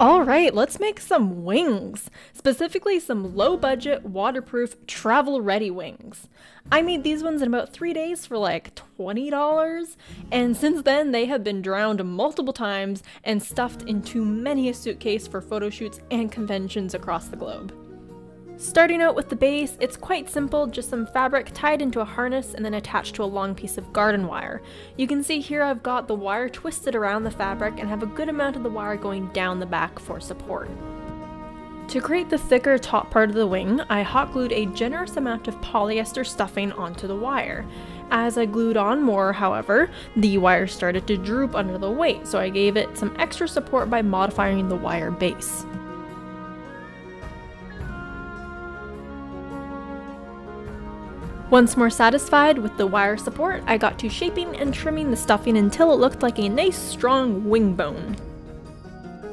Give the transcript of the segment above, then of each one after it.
Alright, let's make some wings. Specifically some low budget, waterproof, travel ready wings. I made these ones in about three days for like $20, and since then they have been drowned multiple times and stuffed into many a suitcase for photo shoots and conventions across the globe. Starting out with the base, it's quite simple, just some fabric tied into a harness and then attached to a long piece of garden wire. You can see here I've got the wire twisted around the fabric and have a good amount of the wire going down the back for support. To create the thicker top part of the wing, I hot glued a generous amount of polyester stuffing onto the wire. As I glued on more, however, the wire started to droop under the weight, so I gave it some extra support by modifying the wire base. Once more satisfied with the wire support, I got to shaping and trimming the stuffing until it looked like a nice strong wing bone.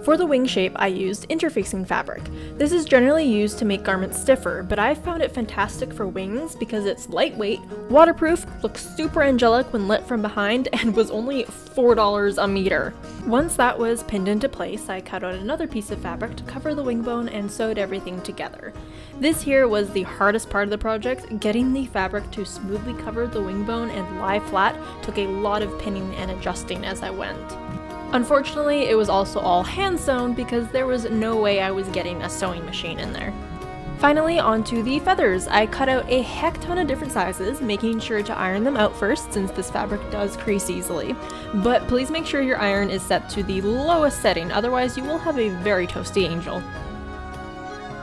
For the wing shape, I used interfacing fabric. This is generally used to make garments stiffer, but I've found it fantastic for wings because it's lightweight, waterproof, looks super angelic when lit from behind, and was only $4 a meter. Once that was pinned into place, I cut out another piece of fabric to cover the wing bone and sewed everything together. This here was the hardest part of the project, getting the fabric to smoothly cover the wing bone and lie flat took a lot of pinning and adjusting as I went. Unfortunately, it was also all hand sewn because there was no way I was getting a sewing machine in there. Finally, onto the feathers. I cut out a heck ton of different sizes, making sure to iron them out first since this fabric does crease easily. But please make sure your iron is set to the lowest setting, otherwise you will have a very toasty angel.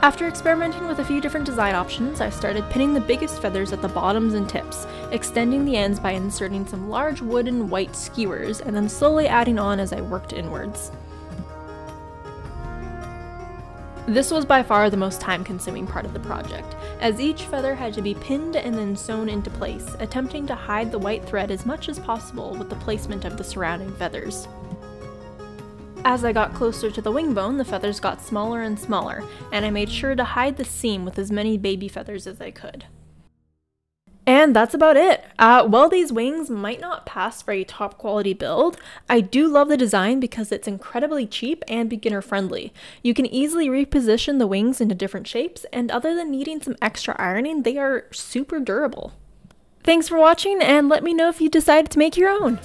After experimenting with a few different design options, I started pinning the biggest feathers at the bottoms and tips, extending the ends by inserting some large wooden white skewers, and then slowly adding on as I worked inwards. This was by far the most time consuming part of the project, as each feather had to be pinned and then sewn into place, attempting to hide the white thread as much as possible with the placement of the surrounding feathers. As I got closer to the wing bone, the feathers got smaller and smaller, and I made sure to hide the seam with as many baby feathers as I could. And that's about it. Uh, while these wings might not pass for a top quality build, I do love the design because it's incredibly cheap and beginner friendly. You can easily reposition the wings into different shapes, and other than needing some extra ironing, they are super durable. Thanks for watching, and let me know if you decided to make your own.